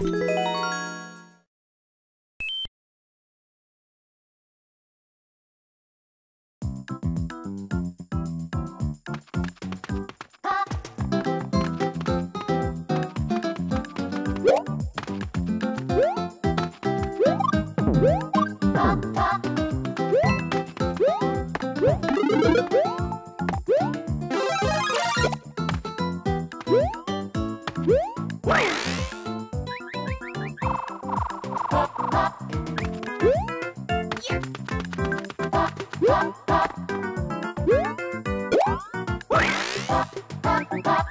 Wow! What?